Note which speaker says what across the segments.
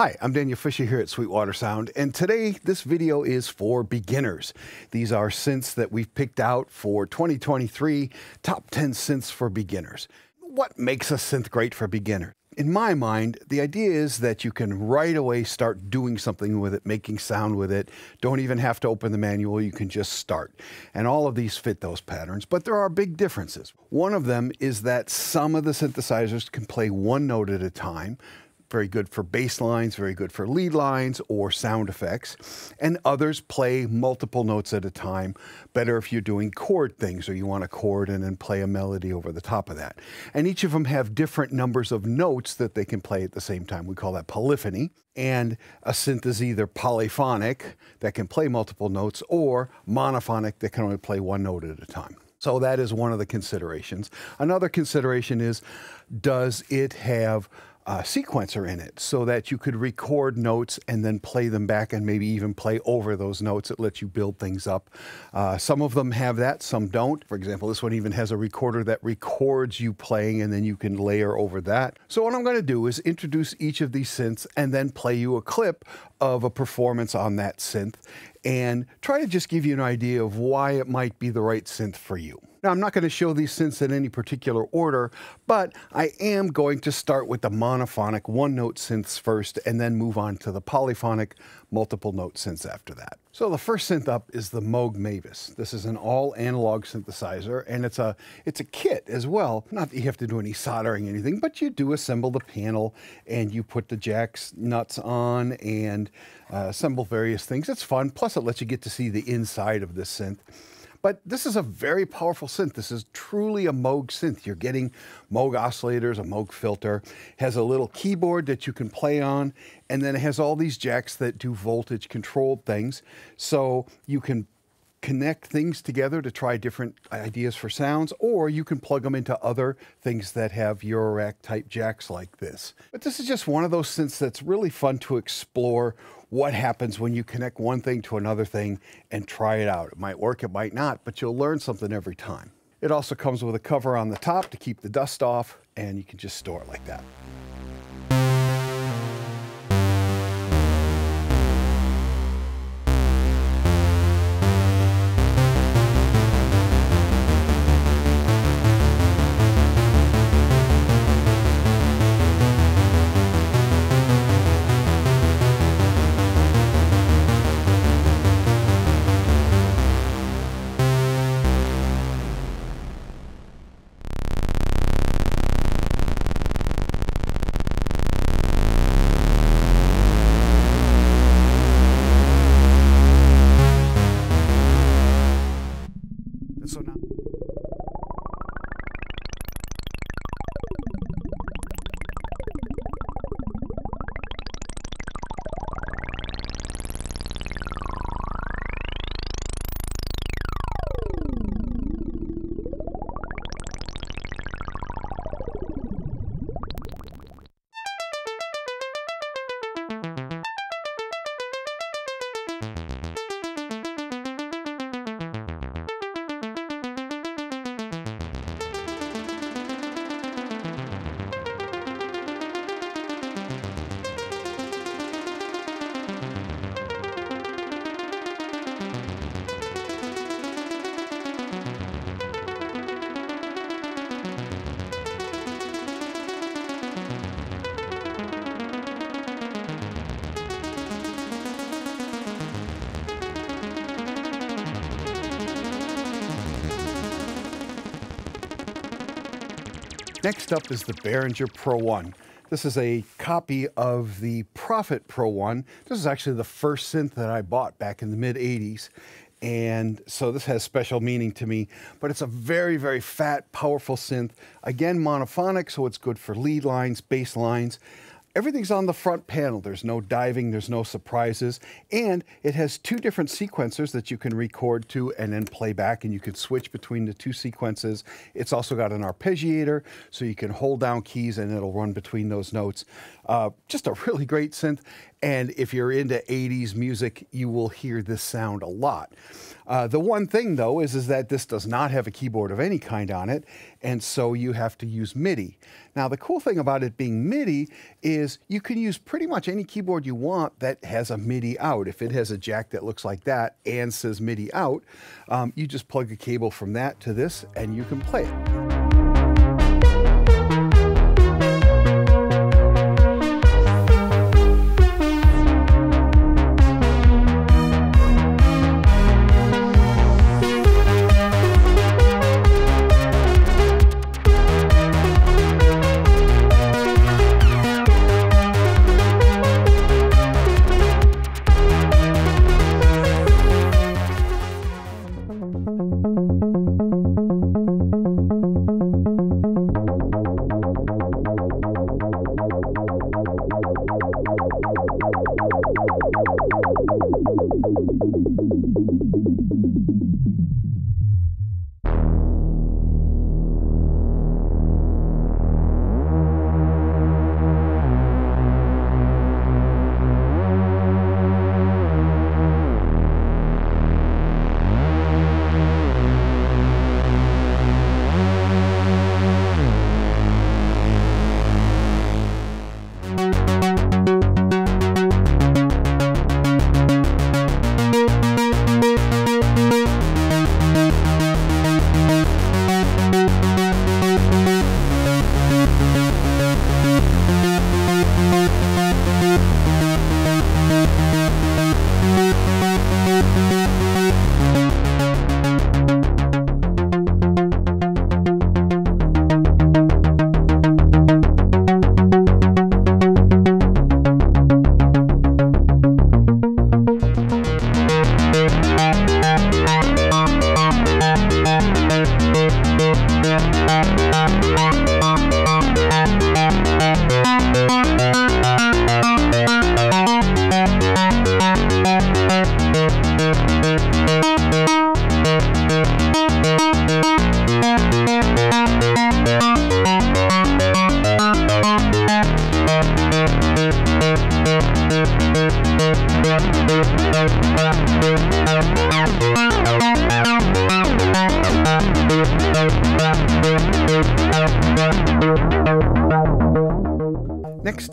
Speaker 1: Hi, I'm Daniel Fisher here at Sweetwater Sound, and today this video is for beginners. These are synths that we've picked out for 2023 top 10 synths for beginners. What makes a synth great for beginners? In my mind, the idea is that you can right away start doing something with it, making sound with it. Don't even have to open the manual, you can just start. And all of these fit those patterns, but there are big differences. One of them is that some of the synthesizers can play one note at a time very good for bass lines, very good for lead lines or sound effects. And others play multiple notes at a time, better if you're doing chord things or you want a chord and then play a melody over the top of that. And each of them have different numbers of notes that they can play at the same time. We call that polyphony. And a synth is either polyphonic, that can play multiple notes, or monophonic, that can only play one note at a time. So that is one of the considerations. Another consideration is does it have uh, sequencer in it so that you could record notes and then play them back and maybe even play over those notes. It lets you build things up. Uh, some of them have that, some don't. For example, this one even has a recorder that records you playing and then you can layer over that. So, what I'm going to do is introduce each of these synths and then play you a clip of a performance on that synth and try to just give you an idea of why it might be the right synth for you. Now, I'm not going to show these synths in any particular order, but I am going to start with the monophonic one note synths first and then move on to the polyphonic multiple note synths after that. So the first synth up is the Moog Mavis. This is an all analog synthesizer and it's a it's a kit as well. Not that you have to do any soldering anything, but you do assemble the panel and you put the jacks nuts on and uh, assemble various things. It's fun. Plus it lets you get to see the inside of this synth. But this is a very powerful synth. This is truly a Moog synth. You're getting Moog oscillators, a Moog filter, has a little keyboard that you can play on, and then it has all these jacks that do voltage controlled things. So you can connect things together to try different ideas for sounds, or you can plug them into other things that have Eurorack type jacks like this. But this is just one of those synths that's really fun to explore what happens when you connect one thing to another thing and try it out. It might work, it might not, but you'll learn something every time. It also comes with a cover on the top to keep the dust off, and you can just store it like that. Next up is the Behringer Pro 1. This is a copy of the Prophet Pro 1. This is actually the first synth that I bought back in the mid 80s. And so this has special meaning to me, but it's a very, very fat, powerful synth. Again, monophonic, so it's good for lead lines, bass lines. Everything's on the front panel. There's no diving, there's no surprises. And it has two different sequencers that you can record to and then play back, and you can switch between the two sequences. It's also got an arpeggiator, so you can hold down keys and it'll run between those notes. Uh, just a really great synth. And if you're into 80s music, you will hear this sound a lot. Uh, the one thing though is, is that this does not have a keyboard of any kind on it, and so you have to use MIDI. Now the cool thing about it being MIDI is you can use pretty much any keyboard you want that has a MIDI out. If it has a jack that looks like that and says MIDI out, um, you just plug a cable from that to this and you can play it.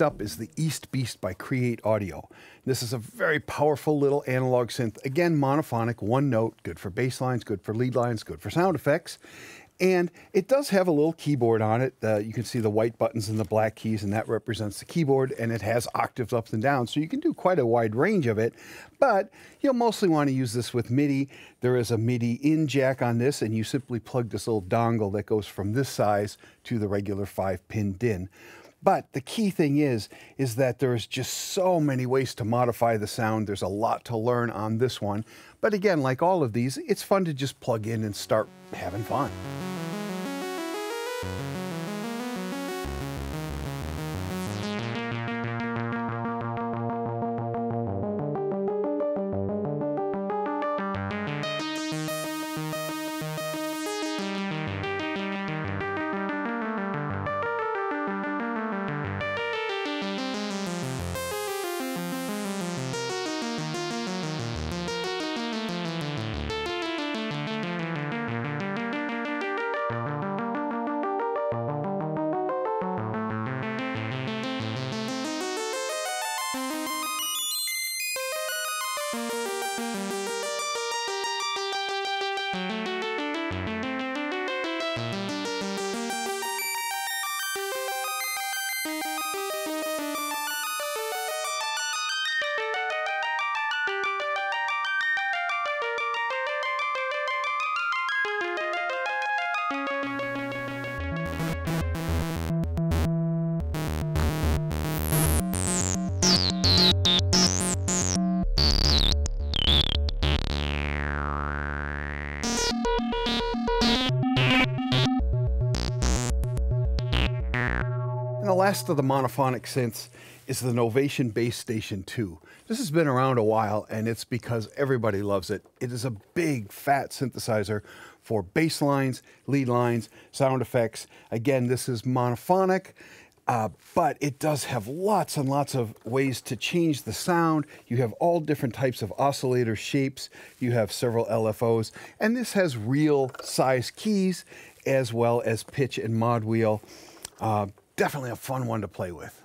Speaker 1: Up is the East Beast by Cre8audio. This is a very powerful little analog synth. Again, monophonic, one note, good for bass lines, good for lead lines, good for sound effects. And it does have a little keyboard on it. Uh, you can see the white buttons and the black keys, and that represents the keyboard. And it has octaves up and down, so you can do quite a wide range of it. But you'll mostly want to use this with MIDI. There is a MIDI in jack on this, and you simply plug this little dongle that goes from this size to the regular five pin DIN. But the key thing is, is that there's just so many ways to modify the sound. There's a lot to learn on this one. But again, like all of these, it's fun to just plug in and start having fun. And the last of the monophonic synths is the Novation Bass Station 2. This has been around a while and it's because everybody loves it. It is a big fat synthesizer for bass lines, lead lines, sound effects. Again, this is monophonic Uh, but it does have lots and lots of ways to change the sound. You have all different types of oscillator shapes. You have several LFOs, and this has real size keys as well as pitch and mod wheel. Uh, definitely a fun one to play with.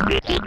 Speaker 1: Okay,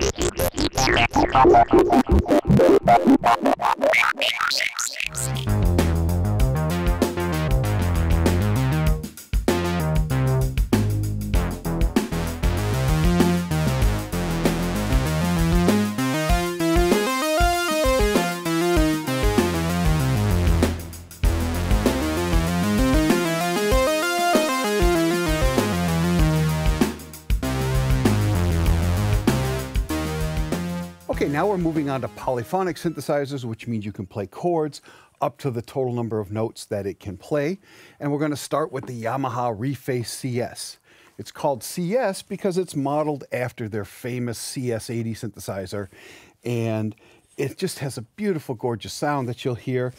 Speaker 1: moving on to polyphonic synthesizers, which means you can play chords up to the total number of notes that it can play. And we're going to start with the Yamaha Reface CS. It's called CS because it's modeled after their famous CS80 synthesizer. And it just has a beautiful, gorgeous sound that you'll hear.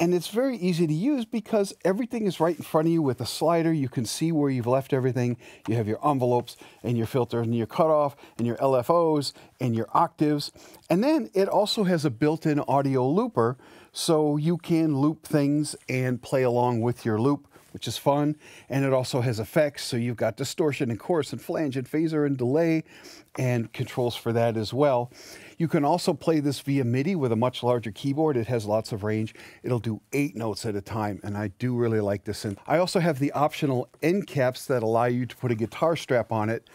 Speaker 1: And it's very easy to use because everything is right in front of you with a slider. You can see where you've left everything. You have your envelopes and your filters and your cutoff and your LFOs and your octaves. And then it also has a built-in audio looper so you can loop things and play along with your loop which is fun. And it also has effects, so you've got distortion and chorus and flange and phaser and delay and controls for that as well. You can also play this via MIDI with a much larger keyboard. It has lots of range. It'll do eight notes at a time, and I do really like this. And I also have the optional end caps that allow you to put a guitar strap on it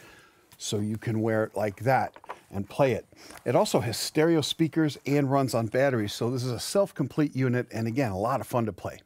Speaker 1: so you can wear it like that and play it. It also has stereo speakers and runs on batteries, so this is a self-complete unit and again, a lot of fun to play.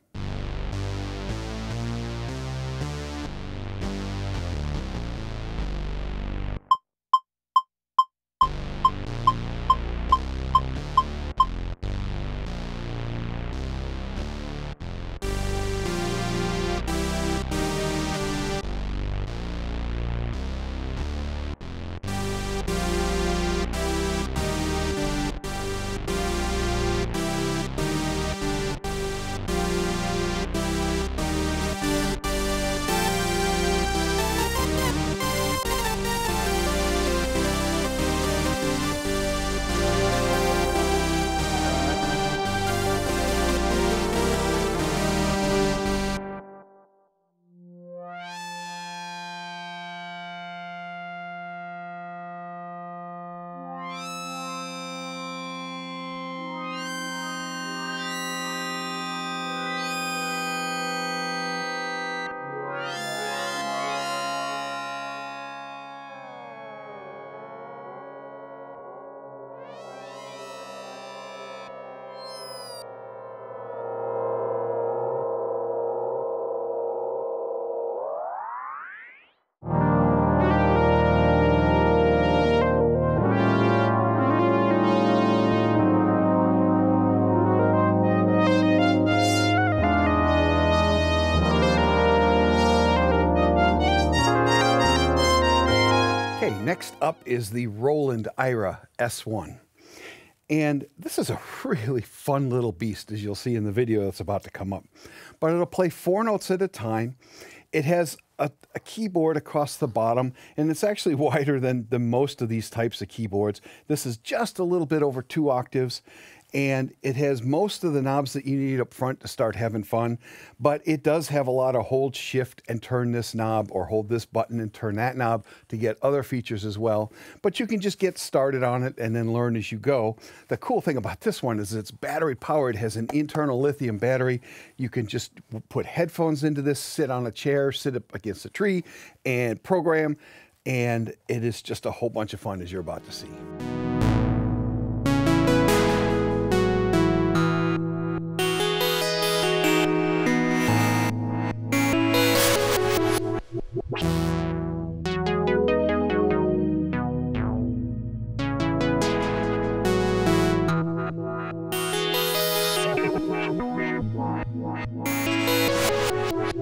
Speaker 1: Up is the Roland AIRA S1. And this is a really fun little beast, as you'll see in the video that's about to come up. But it'll play four notes at a time. It has a, a, keyboard across the bottom, and it's actually wider than, than most of these types of keyboards. This is just a little bit over two octaves, and it has most of the knobs that you need up front to start having fun, but it does have a lot of hold, shift, and turn this knob, or hold this button and turn that knob to get other features as well. But you can just get started on it and then learn as you go. The cool thing about this one is it's battery powered, has an internal lithium battery. You can just put headphones into this, sit on a chair, sit up against a tree, and program, and it is just a whole bunch of fun as you're about to see.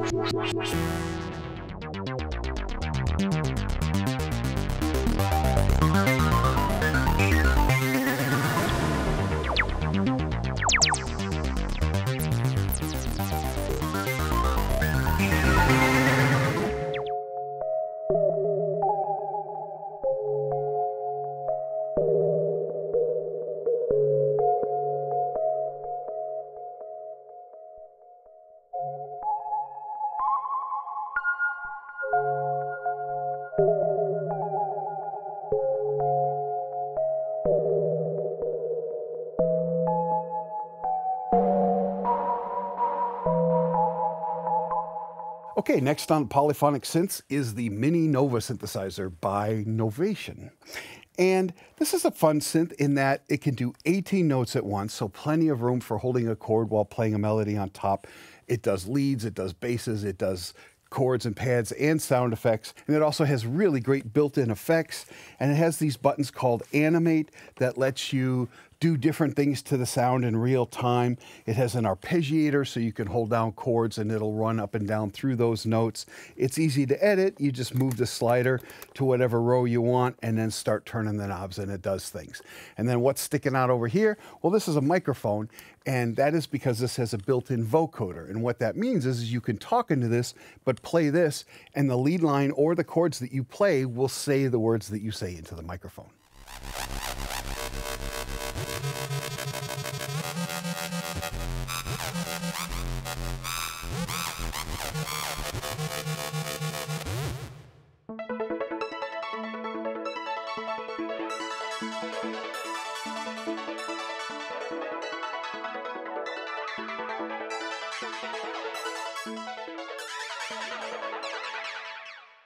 Speaker 1: Thank you. Okay, next on Polyphonic Synths is the MiniNova synthesizer by Novation. And this is a fun synth in that it can do 18 notes at once, so plenty of room for holding a chord while playing a melody on top. It does leads, it does basses, it does chords and pads and sound effects. And it also has really great built-in effects. And it has these buttons called Animate that lets you do different things to the sound in real time. It has an arpeggiator so you can hold down chords and it'll run up and down through those notes. It's easy to edit. You just move the slider to whatever row you want and then start turning the knobs and it does things. And then what's sticking out over here? Well, this is a microphone and that is because this has a built-in vocoder. And what that means is you can talk into this, but play this and the lead line or the chords that you play will say the words that you say into the microphone.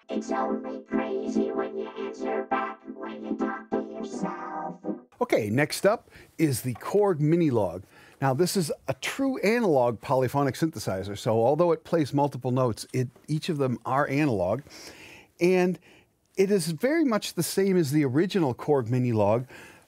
Speaker 1: It's only crazy when you answer back when you talk to yourself. Okay, next up is the Korg Minilogue. Now, this is a true analog polyphonic synthesizer, so although it plays multiple notes, it, each of them are analog. And it is very much the same as the original Korg Minilogue,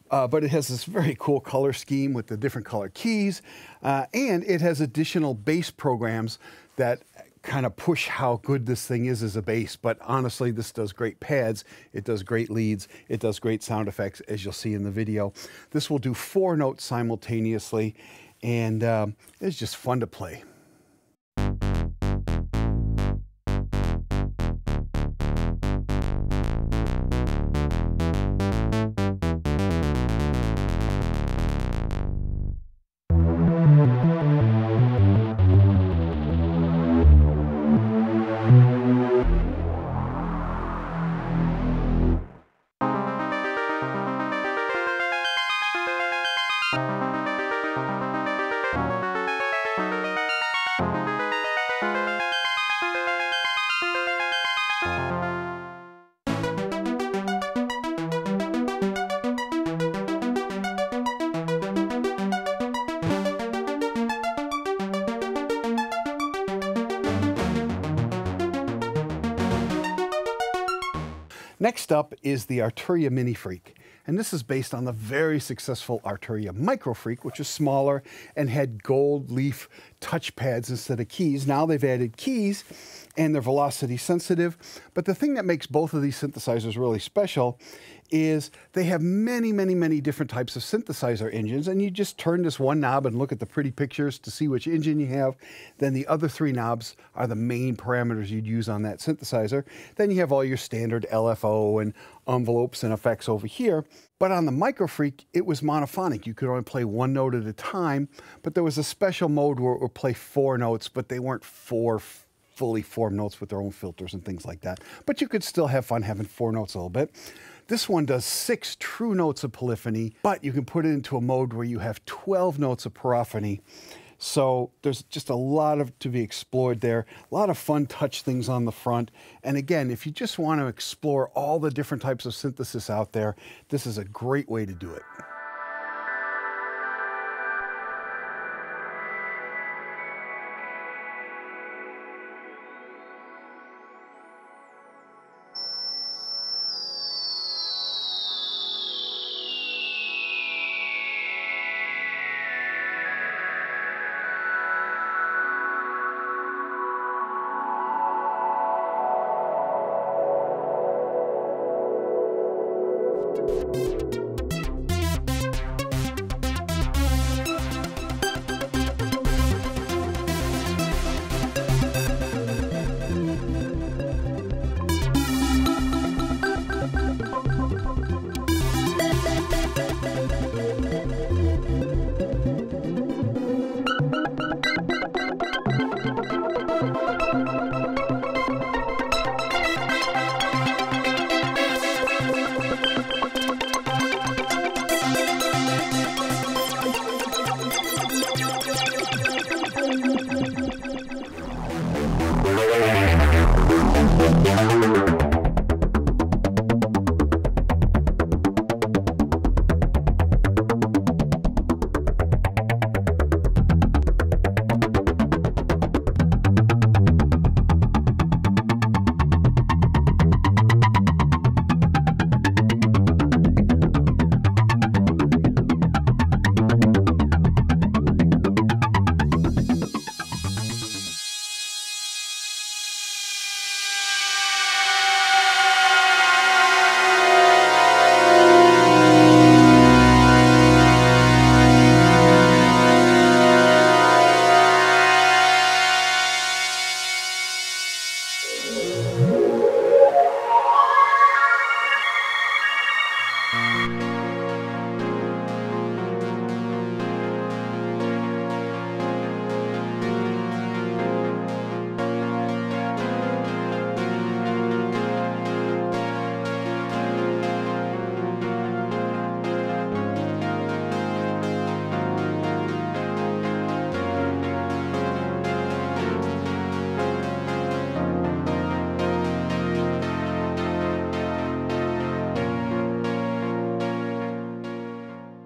Speaker 1: uh, but it has this very cool color scheme with the different color keys, uh, and it has additional bass programs that kind of push how good this thing is as a bass. But honestly, this does great pads, it does great leads, it does great sound effects, as you'll see in the video. This will do four notes simultaneously, and um, it's just fun to play. Next up is the Arturia MiniFreak. And this is based on the very successful Arturia MicroFreak, which is smaller and had gold leaf touch pads instead of keys. Now they've added keys and they're velocity sensitive. But the thing that makes both of these synthesizers really special is they have many, many, many different types of synthesizer engines. And you just turn this one knob and look at the pretty pictures to see which engine you have. Then the other three knobs are the main parameters you'd use on that synthesizer. Then you have all your standard LFO and envelopes and effects over here. But on the Microfreak, it was monophonic. You could only play one note at a time, but there was a special mode where it would play four notes, but they weren't four fully formed notes with their own filters and things like that. But you could still have fun having four notes a little bit. This one does six true notes of polyphony, but you can put it into a mode where you have 12 notes of polyphony. So there's just a lot of to be explored there, a lot of fun touch things on the front. And again, if you just want to explore all the different types of synthesis out there, this is a great way to do it.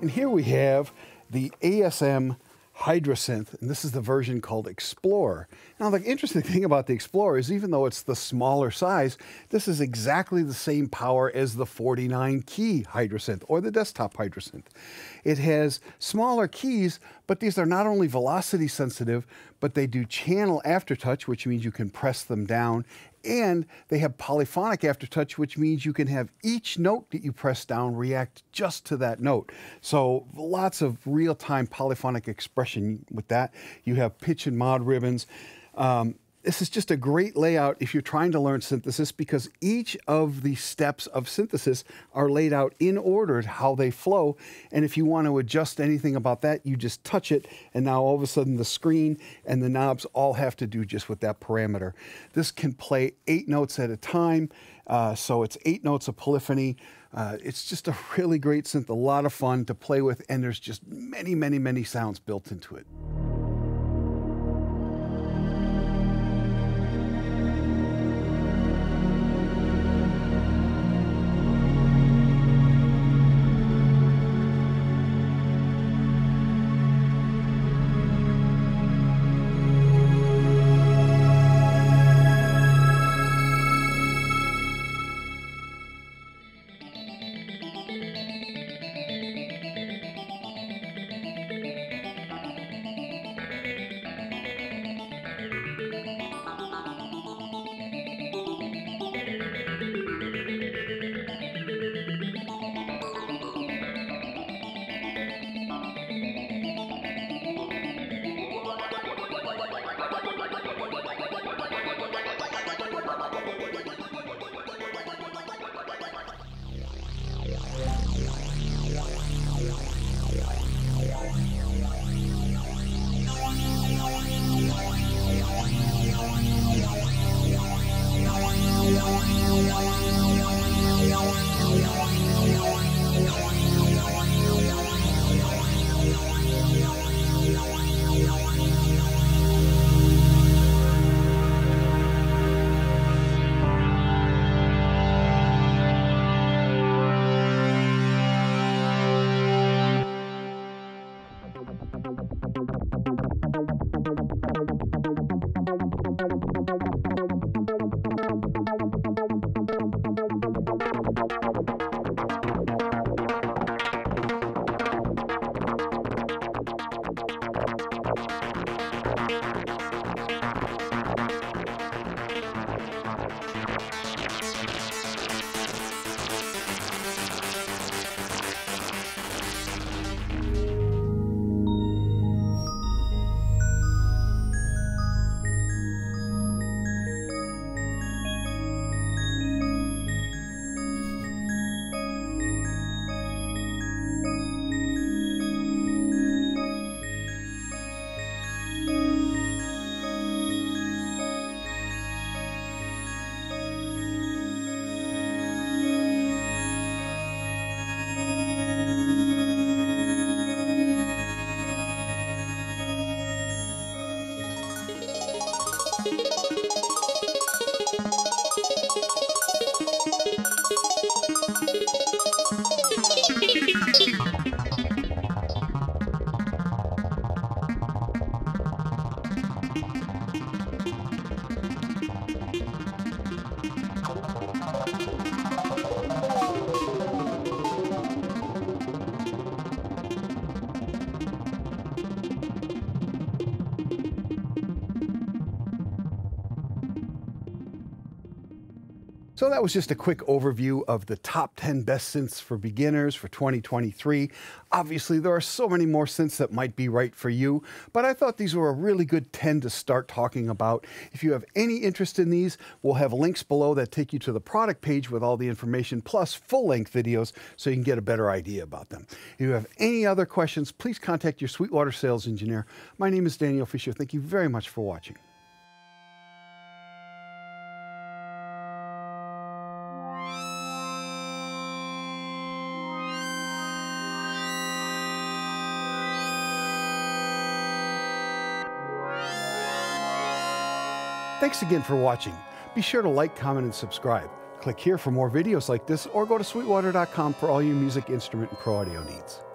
Speaker 1: And here we have the ASM Hydrasynth, and this is the version called Explorer. Now, the interesting thing about the Explorer is even though it's the smaller size, this is exactly the same power as the 49 key Hydrasynth or the desktop Hydrasynth. It has smaller keys, but these are not only velocity sensitive, but they do channel aftertouch, which means you can press them down, and they have polyphonic aftertouch, which means you can have each note that you press down react just to that note. So lots of real-time polyphonic expression with that. You have pitch and mod ribbons. Um, this is just a great layout if you're trying to learn synthesis because each of the steps of synthesis are laid out in order how they flow. And if you want to adjust anything about that, you just touch it and now all of a sudden the screen and the knobs all have to do just with that parameter. This can play eight notes at a time. Uh, so it's eight notes of polyphony. Uh, it's just a really great synth, a lot of fun to play with, and there's just many, many, many sounds built into it. So that was just a quick overview of the top 10 best synths for beginners for 2023. Obviously, there are so many more synths that might be right for you, but I thought these were a really good 10 to start talking about. If you have any interest in these, we'll have links below that take you to the product page with all the information, plus full-length videos so you can get a better idea about them. If you have any other questions, please contact your Sweetwater sales engineer. My name is Daniel Fisher. Thank you very much for watching. Thanks again for watching. Be sure to like, comment, and subscribe. Click here for more videos like this or go to sweetwater.com for all your music, instrument, and pro audio needs.